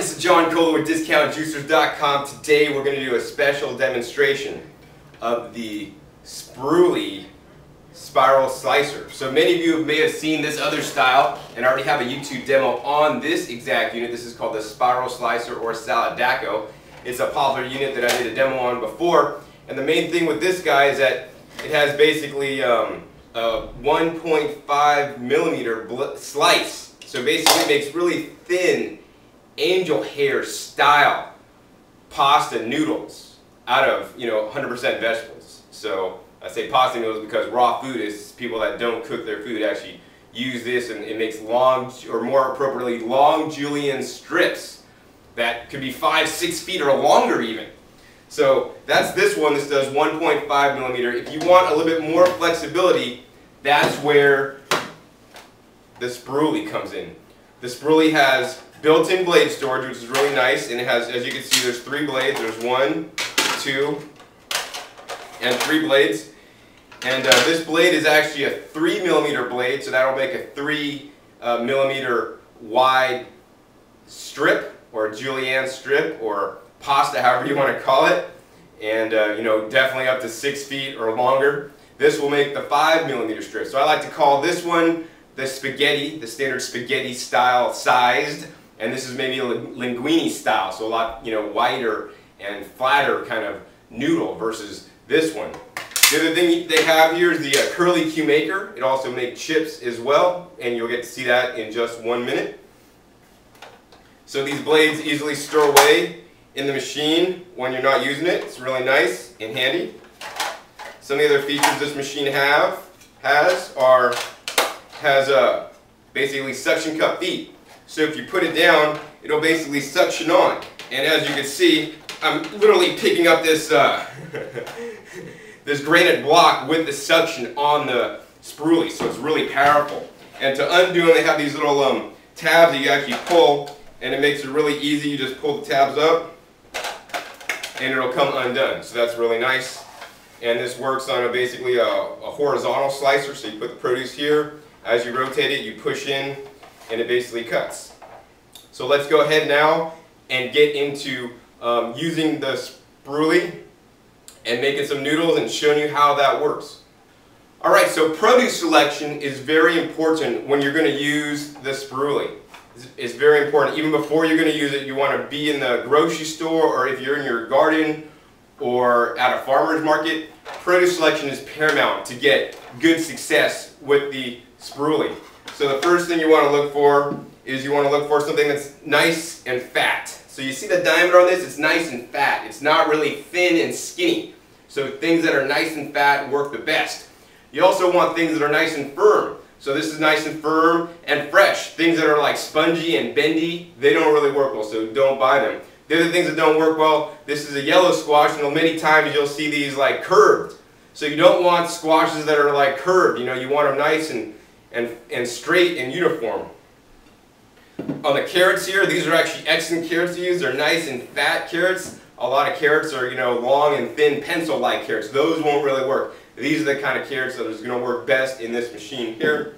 this is John Kohler with DiscountJuicers.com. Today we're going to do a special demonstration of the Spirooli Spiral Slicer. So many of you may have seen this other style and already have a YouTube demo on this exact unit. This is called the Spiral Slicer or Saladacco. It's a popular unit that I did a demo on before. And the main thing with this guy is that it has basically um, a 1.5 millimeter slice. So basically it makes really thin angel hair style pasta noodles out of, you know, 100% vegetables. So I say pasta noodles because raw food is people that don't cook their food actually use this and it makes long, or more appropriately, long julienne strips that could be five, six feet or longer even. So that's this one. This does 1.5 millimeter. If you want a little bit more flexibility, that's where the Spirooli comes in. The Spirooli has built-in blade storage, which is really nice, and it has, as you can see, there's three blades. There's one, two, and three blades. And uh, this blade is actually a three millimeter blade, so that'll make a three uh, millimeter wide strip, or julienne strip, or pasta, however you want to call it. And uh, you know, definitely up to six feet or longer. This will make the five millimeter strip. So I like to call this one the spaghetti, the standard spaghetti style sized and this is maybe a linguine style, so a lot you know wider and flatter kind of noodle versus this one. The other thing they have here is the uh, curly Q maker. It also makes chips as well, and you'll get to see that in just one minute. So these blades easily store away in the machine when you're not using it. It's really nice and handy. Some of the other features this machine have has are has a uh, basically suction cup feet. So if you put it down, it'll basically suction on. And as you can see, I'm literally picking up this, uh, this granite block with the suction on the Spirooli, so it's really powerful. And to undo them, they have these little um, tabs that you actually pull, and it makes it really easy. You just pull the tabs up, and it'll come undone. So that's really nice. And this works on a, basically a, a horizontal slicer, so you put the produce here. As you rotate it, you push in, and it basically cuts. So let's go ahead now and get into um, using the Spirooli and making some noodles and showing you how that works. Alright, so produce selection is very important when you're going to use the Spirooli. It's very important. Even before you're going to use it, you want to be in the grocery store or if you're in your garden or at a farmer's market, produce selection is paramount to get good success with the Spirooli. So the first thing you want to look for is you want to look for something that's nice and fat. So you see the diameter on this? It's nice and fat. It's not really thin and skinny. So things that are nice and fat work the best. You also want things that are nice and firm. So this is nice and firm and fresh. Things that are like spongy and bendy, they don't really work well, so don't buy them. The other things that don't work well, this is a yellow squash, and many times you'll see these like curved. So you don't want squashes that are like curved, you know, you want them nice and and, and straight and uniform. On the carrots here, these are actually excellent carrots to use. They're nice and fat carrots. A lot of carrots are, you know, long and thin pencil-like carrots. Those won't really work. These are the kind of carrots that are going to work best in this machine here.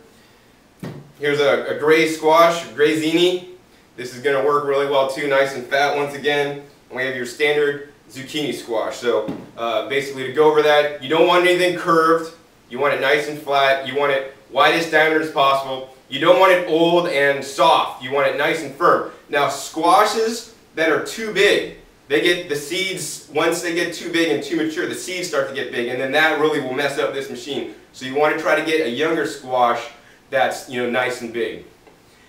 Here's a, a gray squash, gray zini. This is going to work really well too, nice and fat once again. And we have your standard zucchini squash. So uh, basically to go over that, you don't want anything curved. You want it nice and flat. You want it widest diameter as possible. You don't want it old and soft. You want it nice and firm. Now squashes that are too big, they get the seeds, once they get too big and too mature, the seeds start to get big and then that really will mess up this machine. So you want to try to get a younger squash that's you know nice and big.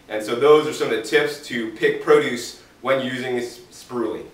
And so those are some of the tips to pick produce when using this Spirooli.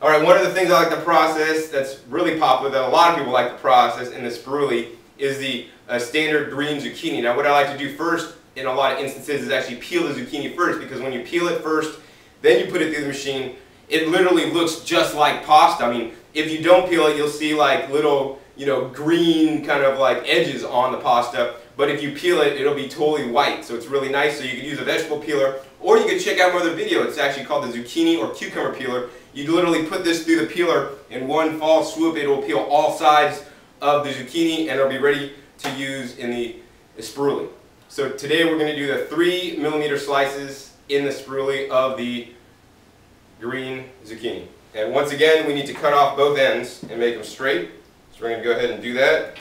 Alright, one of the things I like to process that's really popular that a lot of people like to process in the Spirooli is the uh, standard green zucchini. Now what I like to do first in a lot of instances is actually peel the zucchini first because when you peel it first, then you put it through the machine, it literally looks just like pasta. I mean, if you don't peel it, you'll see like little, you know, green kind of like edges on the pasta. But if you peel it, it'll be totally white. So it's really nice. So you can use a vegetable peeler or you can check out my other video. It's actually called the zucchini or cucumber peeler. You literally put this through the peeler in one fall swoop. It will peel all sides of the zucchini and it'll be ready to use in the Spirooli. So today we're going to do the 3 millimeter slices in the Spirooli of the green zucchini. And once again, we need to cut off both ends and make them straight. So we're going to go ahead and do that.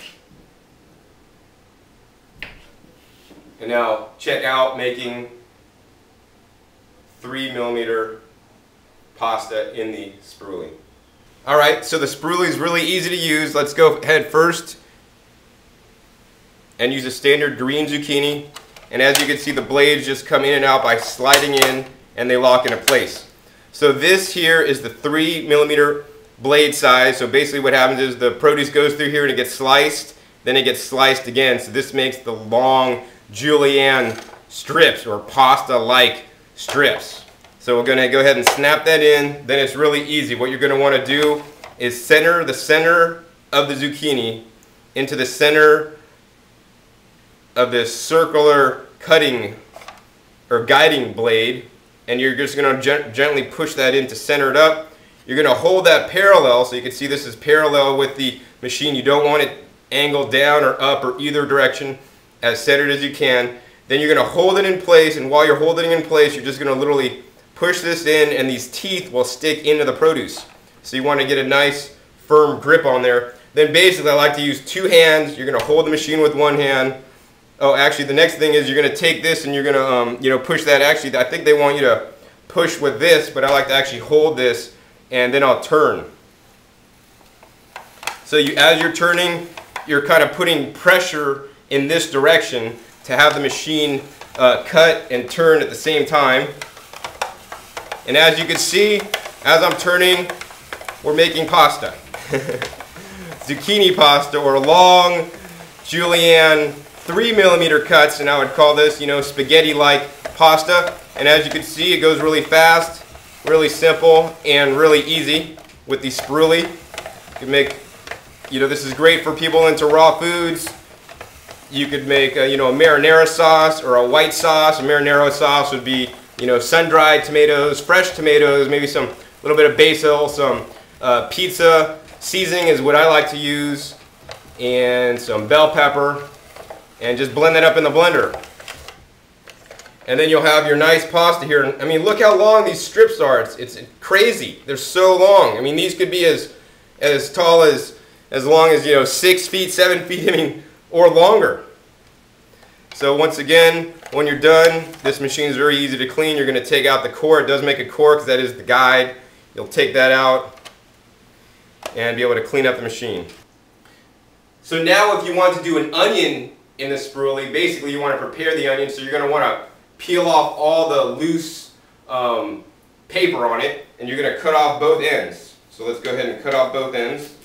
And now check out making three millimeter pasta in the Spirooli. Alright, so the spruli is really easy to use. Let's go ahead first and use a standard green zucchini. And as you can see, the blades just come in and out by sliding in and they lock into place. So this here is the three millimeter blade size. So basically what happens is the produce goes through here and it gets sliced, then it gets sliced again. So this makes the long julienne strips or pasta-like strips. So we're gonna go ahead and snap that in. Then it's really easy. What you're gonna wanna do is center the center of the zucchini into the center of this circular cutting or guiding blade and you're just going to gent gently push that in to center it up. You're going to hold that parallel so you can see this is parallel with the machine. You don't want it angled down or up or either direction as centered as you can. Then you're going to hold it in place and while you're holding it in place you're just going to literally push this in and these teeth will stick into the produce. So you want to get a nice firm grip on there. Then basically I like to use two hands. You're going to hold the machine with one hand Oh, actually, the next thing is you're to take this and you're to, um, you know, push that. Actually, I think they want you to push with this, but I like to actually hold this and then I'll turn. So you, as you're turning, you're kind of putting pressure in this direction to have the machine uh, cut and turn at the same time. And as you can see, as I'm turning, we're making pasta. Zucchini pasta or long julienne three millimeter cuts, and I would call this, you know, spaghetti-like pasta. And as you can see, it goes really fast, really simple, and really easy with the Spirooli. You can make, you know, this is great for people into raw foods. You could make, a, you know, a marinara sauce or a white sauce. A marinara sauce would be, you know, sun-dried tomatoes, fresh tomatoes, maybe some a little bit of basil, some uh, pizza seasoning is what I like to use, and some bell pepper, and just blend that up in the blender. And then you'll have your nice pasta here. I mean, look how long these strips are. It's, it's crazy. They're so long. I mean, these could be as, as tall as, as long as, you know, six feet, seven feet, I mean, or longer. So once again, when you're done, this machine is very easy to clean. You're going to take out the core. It does make a core because that is the guide. You'll take that out and be able to clean up the machine. So now if you want to do an onion in the Spirooli. Basically, you want to prepare the onion, so you're going to want to peel off all the loose um, paper on it, and you're going to cut off both ends. So let's go ahead and cut off both ends.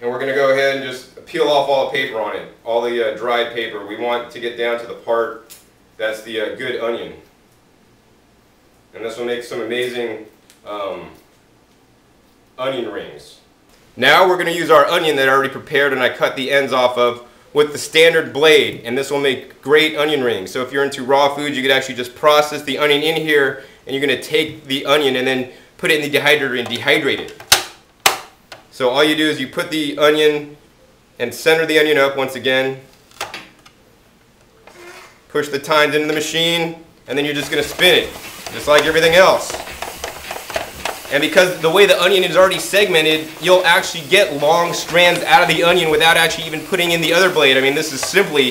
And we're going to go ahead and just peel off all the paper on it, all the uh, dried paper. We want to get down to the part that's the uh, good onion. And this will make some amazing um, onion rings. Now we're going to use our onion that I already prepared and I cut the ends off of with the standard blade and this will make great onion rings. So if you're into raw foods you could actually just process the onion in here and you're going to take the onion and then put it in the dehydrator and dehydrate it. So all you do is you put the onion and center the onion up once again. Push the tines into the machine and then you're just going to spin it just like everything else. And because the way the onion is already segmented, you'll actually get long strands out of the onion without actually even putting in the other blade. I mean, this is simply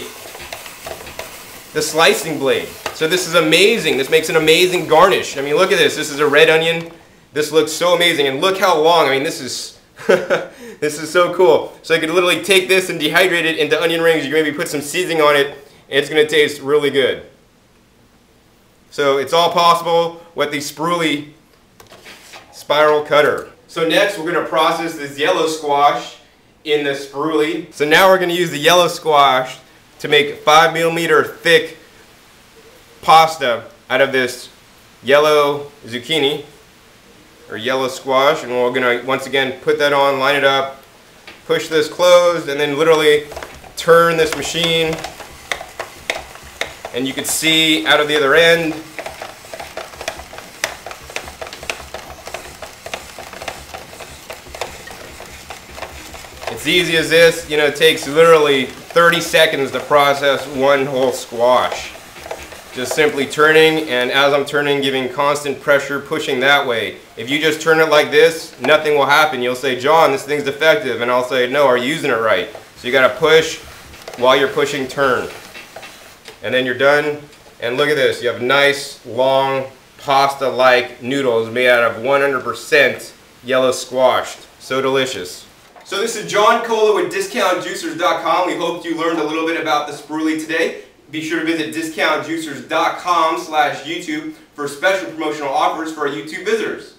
the slicing blade. So this is amazing. This makes an amazing garnish. I mean, look at this. This is a red onion. This looks so amazing. And look how long. I mean, this is this is so cool. So you could literally take this and dehydrate it into onion rings. You can maybe put some seasoning on it, it's going to taste really good. So it's all possible with the Spirooli spiral cutter. So next we're going to process this yellow squash in the Spirooli. So now we're going to use the yellow squash to make 5 millimeter thick pasta out of this yellow zucchini or yellow squash and we're going to once again put that on, line it up, push this closed and then literally turn this machine and you can see out of the other end It's easy as this, you know, it takes literally 30 seconds to process one whole squash. Just simply turning and as I'm turning giving constant pressure pushing that way. If you just turn it like this nothing will happen. You'll say John this thing's defective and I'll say no are you using it right. So you gotta push while you're pushing turn. And then you're done and look at this you have nice long pasta like noodles made out of 100% yellow squashed. So delicious. So this is John Kohler with DiscountJuicers.com. We hope you learned a little bit about the Spirooli today. Be sure to visit DiscountJuicers.com slash YouTube for special promotional offers for our YouTube visitors.